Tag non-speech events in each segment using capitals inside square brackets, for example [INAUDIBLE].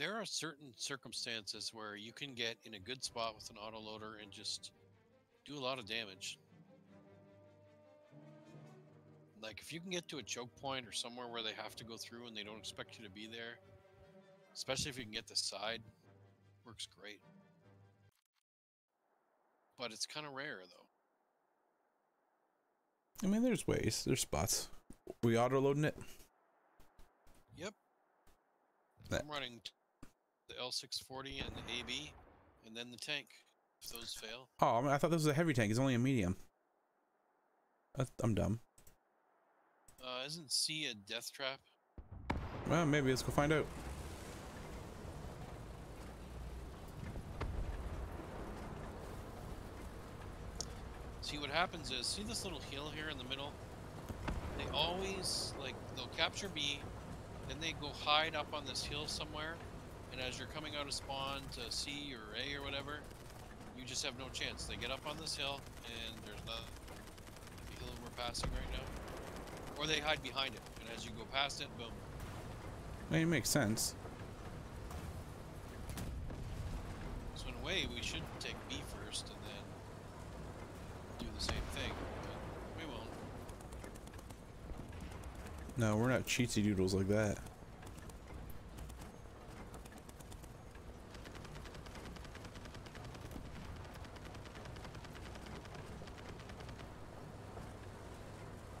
There are certain circumstances where you can get in a good spot with an autoloader and just do a lot of damage. Like if you can get to a choke point or somewhere where they have to go through and they don't expect you to be there, especially if you can get the side, works great. But it's kind of rare though. I mean, there's ways. There's spots. We auto loading it. Yep. That- I'm running the L640 and the AB, and then the tank. If those fail, Oh, I, mean, I thought this was a heavy tank. It's only a medium. I'm dumb. uh, isn't C a death trap? Well, maybe let's go find out. See what happens is, see this little hill here in the middle? They always like they'll capture B, then they go hide up on this hill somewhere, and as you're coming out of spawn to C or A or whatever, you just have no chance. They get up on this hill, and there's not the hill we're passing right now, or they hide behind it, and as you go past it, boom. I mean, it makes sense. So in a way, we should take B first, and then do the same thing. But we won't. No, we're not cheatsy doodles like that.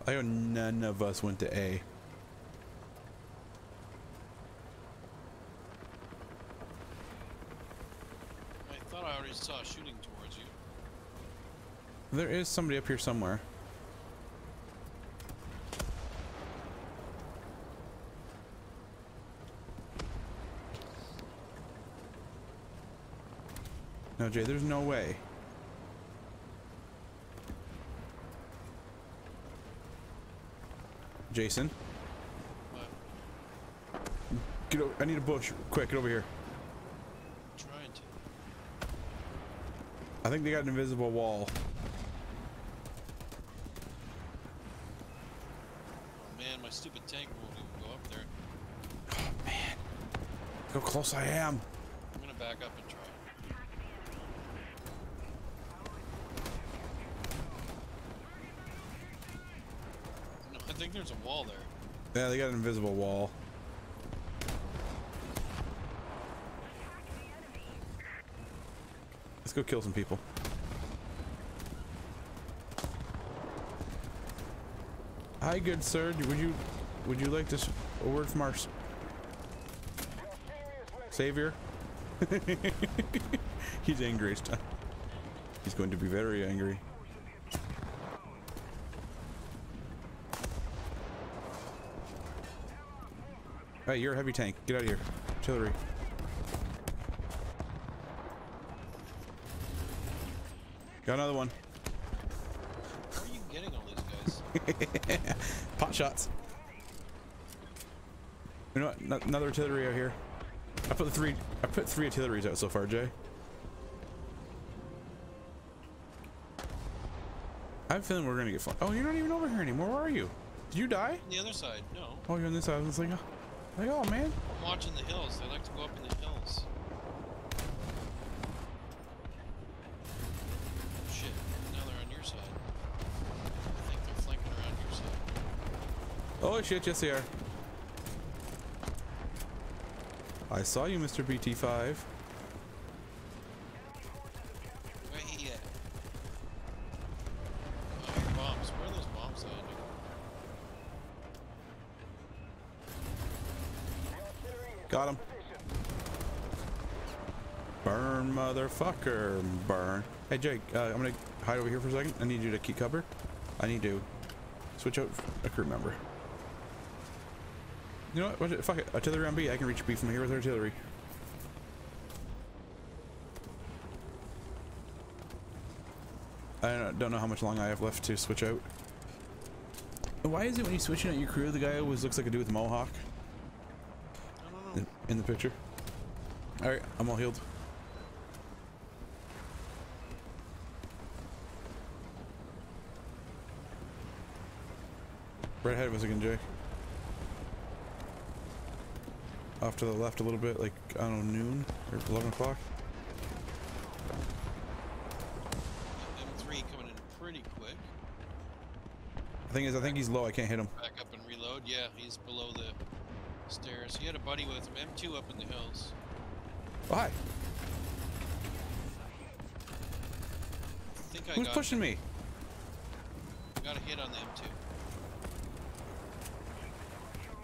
I know none of us went to A. I thought I already saw shooting towards you. There is somebody up here somewhere. No, Jay, there's no way. Jason, get over. I need a bush. Quick, get over here. I'm trying to. I think they got an invisible wall. Oh man, my stupid tank won't even go up there. Oh man. Look how close I am. I'm gonna back up and try. No, I think there's a wall there. Yeah, they got an invisible wall. Let's go kill some people. Hi, good sir. Would you would you like this a word from our savior? [LAUGHS] He's angry. He's going to be very angry. Hey, you're a heavy tank. Get out of here. Artillery. Got another one. How are you getting all these guys? [LAUGHS] Pot shots. You know what? N- another artillery out here. I put the three. I put three artilleries out so far, Jay. I have a feeling we're gonna get fun. Oh, you're not even over here anymore. Where are you? Did you die? On the other side, no. Oh, you're on this side. I was like, oh, like, oh man. I'm watching the hills. They like to go up in the hills. Oh, shit, now they're on your side. I think they're flanking around your side. Oh shit, yes they are. I saw you, Mr. BT5. Where he at? Oh, your bombs. Where are those bombs landing? Got him. Burn, motherfucker. Burn. Hey, Jake, uh, I'm gonna hide over here for a second. I need you to keep cover. I need to switch out a crew member. You know what? Fuck it. Artillery on B. I can reach B from here with artillery. I don't- know how much long I have left to switch out. Why is it when you switching out your crew, the guy always looks like a dude with a mohawk? in the picture. Alright, I'm all healed. Right ahead of us again, Jake. Off to the left a little bit, like, I don't know, noon or 11 o'clock. M3 coming in pretty quick. The thing is, I think he's low. I can't hit him. Back up and reload. Yeah, he's below the stairs. He had a buddy with him. M2 up in the hills. Oh, hi. I think I Who's pushing me? got a hit on the M2.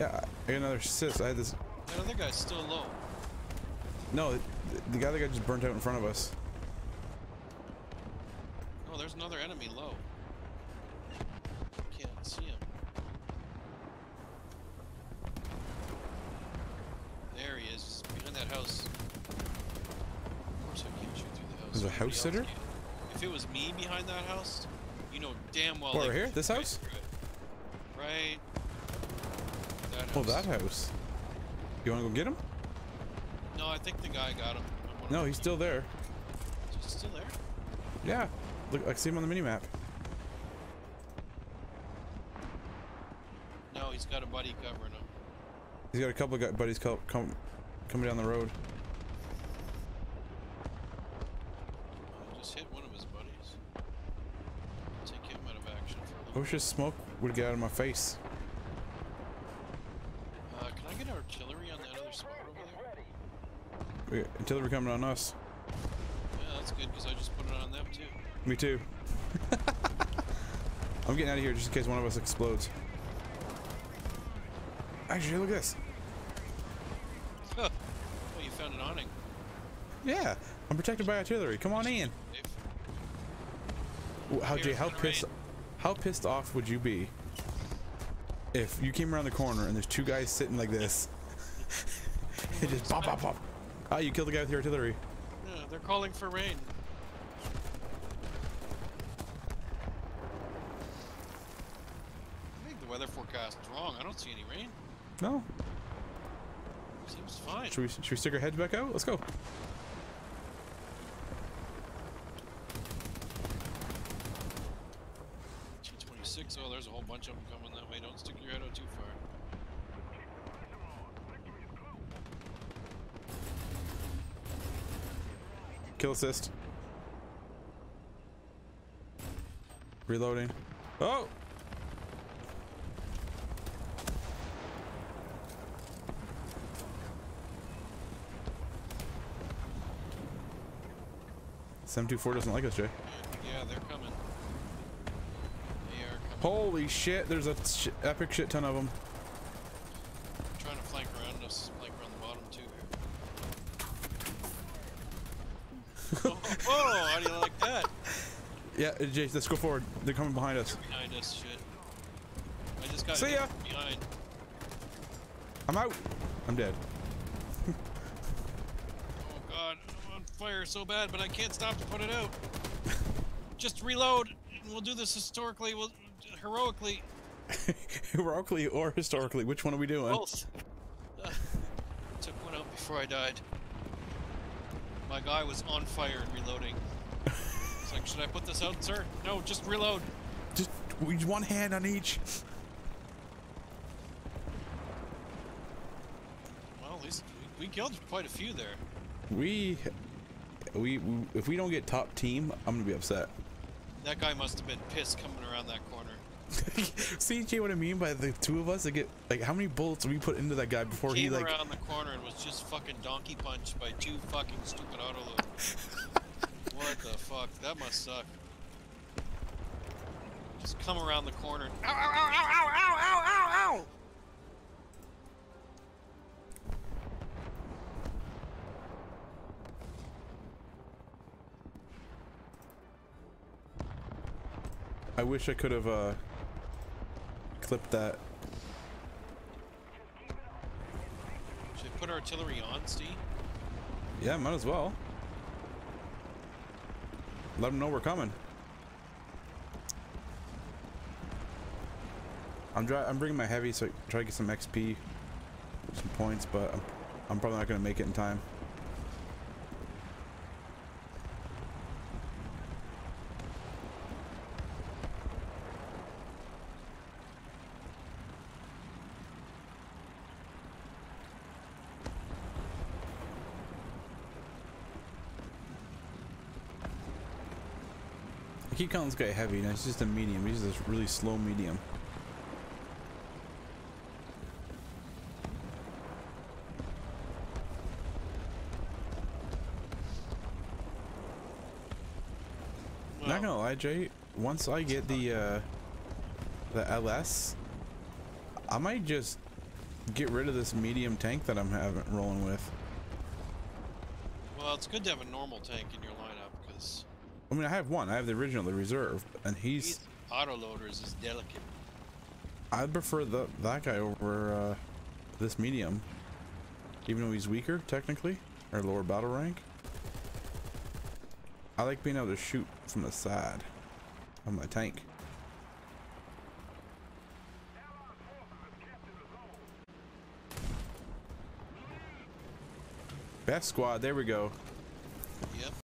Yeah, I got another assist. I had this. That other guy's still low. No, the, the guy that got just burnt out in front of us. Oh, there's another enemy low. Can't see him. There he is, behind that house. Of course I can't shoot through the house. There's a house sitter? If it was me behind that house, you know damn well. Over here? This house? Right. That Oh, that house. You want to go get him? No, I think the guy got him. on one of No, he's still there. He's still there? Yeah. Look, I see him on the mini map. No, he's got a buddy covering him. He's got a couple of buddies co- coming down the road. I just hit one of his buddies. Take him out of action for a I wish this smoke would get out of my face. Uh, can I get artillery on that other spot over there? Wait, Artillery coming on us. Yeah, that's good because I just put it on them too. Me too. [LAUGHS] I'm getting out of here just in case one of us explodes. Actually, look at this. [LAUGHS] oh, you found an awning. Yeah, I'm protected by artillery. Come on in. How Jay? How pissed? Rain. How pissed off would you be if you came around the corner and there's two guys sitting like this? [LAUGHS] it just pop, pop, pop. Ah, you killed the guy with your artillery. Yeah, they're calling for rain. I think the weather forecast is wrong. I don't see any rain. No. Seems fine. Should we? Should we stick our heads back out? Let's go. T26. Oh, there's a bunch of them coming that way. Don't stick your head out too far. Kill assist. Reloading. Oh! Seven two four doesn't like us, Jay. Yeah, they're coming. They are coming. Holy shit! There's a sh epic shit ton of them. trying to flank around us, flank around the bottom too. oh, [LAUGHS] oh, how do you like that? Yeah, uh, Jay, let's go forward. They're coming behind us. Behind us, shit. I just got See ya. behind. I'm out. I'm dead. Oh god, I'm on fire so bad, but I can't stop to put it out. Just reload, and we'll do this historically, we'll heroically. [LAUGHS] Heroically or historically, which one are we doing? Both. Uh, [LAUGHS] took one out before I died. My guy was on fire and reloading. It's like, should I put this out, sir? No, just reload. Just we one hand on each. Well, at least we, we killed quite a few there. We, we, we, if we don't get top team, I'm gonna be upset. That guy must have been pissed coming around that corner. [LAUGHS] See, Jay, what I mean by the two of us? Like, get, like how many bullets we put into that guy before Came he like? around the corner and was just fucking donkey punched by two fucking stupid auto loaders. [LAUGHS] what the fuck? That must suck. Just come around the corner. Ow, ow, ow, ow, ow, ow, ow, ow, ow! I wish I could have uh clipped that. Should I put artillery on, Steve? Yeah, might as well. Let them know we're coming. I'm dry, I'm bringing my heavy so I try to get some XP, some points, but I'm, I'm probably not gonna make it in time. Keep calling this guy heavy, and it's just a medium. He's this really slow medium. Not gonna lie, Jay. Once I get the uh, the LS, I might just get rid of this medium tank that I'm having rolling with. well, it's good to have a normal tank in your lineup because I mean, I have one. I have the original, the reserve, and he's. these autoloaders is delicate. I prefer the that guy over uh, this medium, even though he's weaker technically or lower battle rank. I like being able to shoot from the side of my tank. Best squad, there we go. Yep.